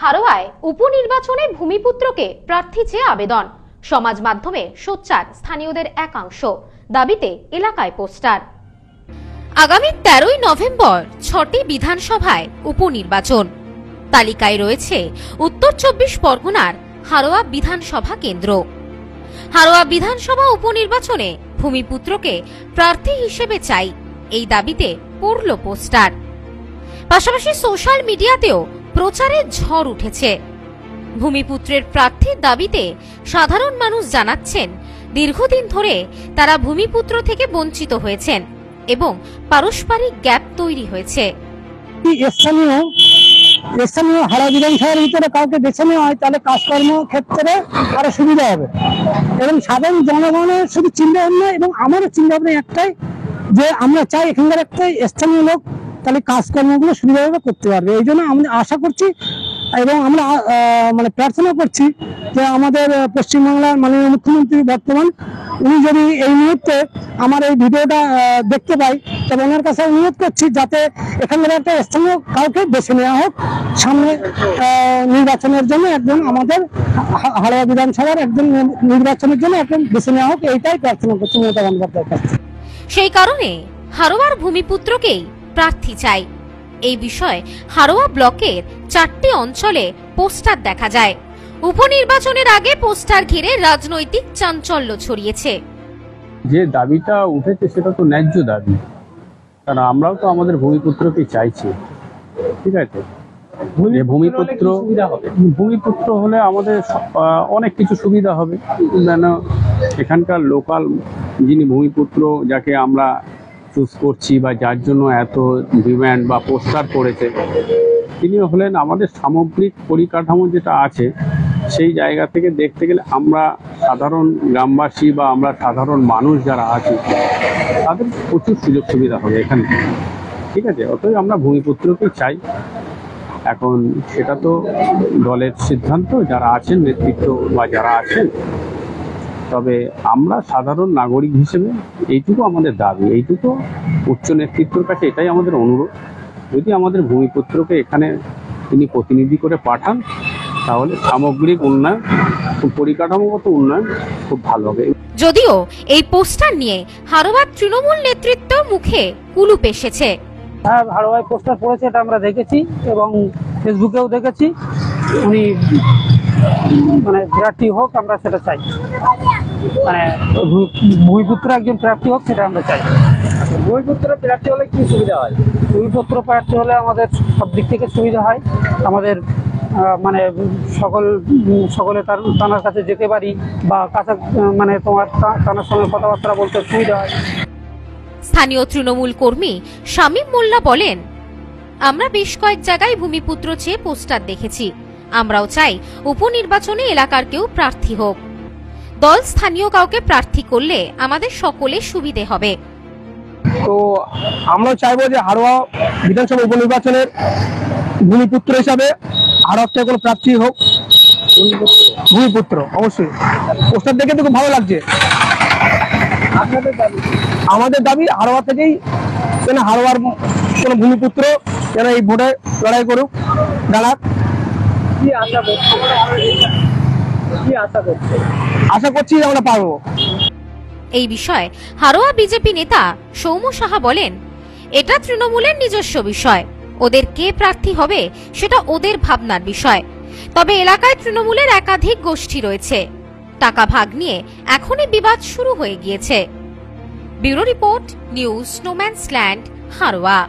হারোয়ায় উপনির্বাচনে ভূমিপুত্রকে প্রার্থী চেয়ে আবেদন। সমাজ মাধ্যমে সোচ্চার স্থানীয়দের একাংশ। দাবিতে এলাকায় পোস্টার। আগামী তেরোই নভেম্বর ছটি বিধানসভায় উপনির্বাচন। তালিকায় রয়েছে উত্তর চব্বিশ পরগনার হারোয়া বিধানসভা কেন্দ্র। হারোয়া বিধানসভা উপনির্বাচনে ভূমিপুত্রকে প্রার্থী হিসেবে চাই। এই দাবিতে পড়ল পোস্টার। পাশাপাশি সোশ্যাল মিডিয়াতেও প্রচারের ঝড় উঠেছে। ভূমিপুত্রের প্রার্থীর দাবিতে সাধারণ মানুষ জানাচ্ছেন, দীর্ঘদিন ধরে তারা ভূমিপুত্র থেকে বঞ্চিত হয়েছেন এবং পারস্পরিক গ্যাপ তৈরি হয়েছে। স্থানীয় স্থানীয় হারা বিধানসভার ভিতরে কাউকে বেছে নেওয়া হয়, তাহলে কাজকর্ম ক্ষেত্রে আরও সুবিধা হবে। এবং সাধারণ জনগণের শুধু চিন্তা ভাবনা এবং আমারও চিন্তা ভাবনা একটাই, যে আমরা চাই এখানকার একটা স্থানীয় লোক তাহলে কাজকর্মগুলো সুবিধাভাবে করতে পারবে। এই জন্য আমরা আশা করছি এবং আমরা মানে প্রার্থনা করছি যে আমাদের পশ্চিমবাংলার মাননীয় মুখ্যমন্ত্রী বর্তমান, উনি যদি এই মুহূর্তে আমার এই ভিডিওটা দেখতে পাই তবে ওনার কাছে অনুরোধ করছি যাতে এখানকার একটা স্থানীয় কাউকে বেছে নেওয়া হোক, সামনে নির্বাচনের জন্য একজন আমাদের হা- হাওড়া বিধানসভার একজন নির্বাচনের জন্য একজন বেছে নেওয়া হোক, এইটাই প্রার্থনা করছি মমতা বন্দ্যোপাধ্যায়ের কাছে। সেই কারণে হারোয়ার ভূমিপুত্রকেই প্রার্থী চাই। এই বিষয়ে হারোয়া ব্লকের চারটি অঞ্চলে পোস্টার দেখা যায়। উপনির্বাচনের আগে পোস্টার ঘিরে রাজনৈতিক চাঞ্চল্য ছড়িয়েছে। যে দাবিটা উঠেছে সেটা তো ন্যায্য দাবি। কারণ আমরাও তো আমাদের ভূমিপুত্রকে চাইছি। ঠিক আছে? যে ভূমিপুত্র ভূমিপুত্র হলে আমাদের অনেক কিছু সুবিধা হবে। যেন এখানকার লোকাল যিনি ভূমিপুত্র যাকে আমরা চুজ করছি বা যার জন্য এত ডিম্যান্ড বা পোস্টার করেছে। তিনি হলেন আমাদের সামগ্রিক পরিকাঠামো যেটা আছে, সেই জায়গা থেকে দেখতে গেলে আমরা সাধারণ গ্রামবাসী বা আমরা সাধারণ মানুষ যারা আছি, তাদের প্রচুর সুযোগ সুবিধা হবে এখানে। ঠিক আছে? অতএব আমরা ভূমিপুত্রকেই চাই। এখন সেটা তো দলের সিদ্ধান্ত, যারা আছেন, নেতৃত্ব বা যারা আছেন তবে আমরা সাধারণ নাগরিক হিসেবে এইটুকু আমাদের দাবি এইটুকু উচ্চ নেতৃত্বের কাছে এটাই আমাদের অনুরোধ। যদি আমাদের ভূমিপুত্রকে এখানে তিনি প্রতিনিধি করে পাঠান তাহলে সামগ্রিক উন্নয়ন খুব পরিকাঠামোগত উন্নয়ন খুব ভালো হবে। যদিও এই পোস্টার নিয়ে হারোয়ার তৃণমূল নেতৃত্ব মুখে কুলুপ এসেছে। হ্যাঁ হারোয়ায় পোস্টার পড়েছে এটা আমরা দেখেছি এবং ফেসবুকেও দেখেছি। উনি মানে প্রার্থী হোক আমরা সেটা চাই। মানে ভূমিপুত্র একজন প্রার্থী হোক সেটা আমরা চাই। ভূমিপুত্র প্রার্থী হলে কি সুবিধা হয়? ভূমিপুত্র প্রার্থী হলে আমাদের সব দিক থেকে সুবিধা হয়। আমাদের মানে সকল সকলে তার তানার কাছে যেতে পারি বা কাছে মানে তোমার তা- তানার সঙ্গে কথাবার্তা বলতে সুবিধা হয়। স্থানীয় তৃণমূল কর্মী শামীম মোল্লা বলেন আমরা বেশ কয়েক জায়গায় ভূমিপুত্র চেয়ে পোস্টার দেখেছি। আমরাও চাই উপনির্বাচনে এলাকার কেউ প্রার্থী হোক। দল স্থানীয় কাউকে প্রার্থী করলে আমাদের সকলের সুবিধে হবে। তো আমরা চাইব যে হাড়োয়া বিধানসভা উপনির্বাচনের ভূমিপুত্র হিসাবে হাড়োয়া থেকে কোনো প্রার্থী হোক। ভূমিপুত্র অবশ্যই। পোস্টার দেখে তো খুব ভালো লাগছে। আমাদের দাবি হারোয়া থেকেই যেন হাড়োয়ার কোনো ভূমিপুত্র যেন এই ভোটে লড়াই করুক। দাঁড়াক আশা করছে? কি আশা করছে? আশা করছি আমরা পারব। এই বিষয়ে হারোয়া বিজেপি নেতা সৌম্য সাহা বলেন এটা তৃণমূলের নিজস্ব বিষয়। ওদের কে প্রার্থী হবে সেটা ওদের ভাবনার বিষয়। তবে এলাকায় তৃণমূলের একাধিক গোষ্ঠী রয়েছে। টাকা ভাগ নিয়ে এখনই বিবাদ শুরু হয়ে গিয়েছে। Bureau report news স্নোম্যান্স land Haroa.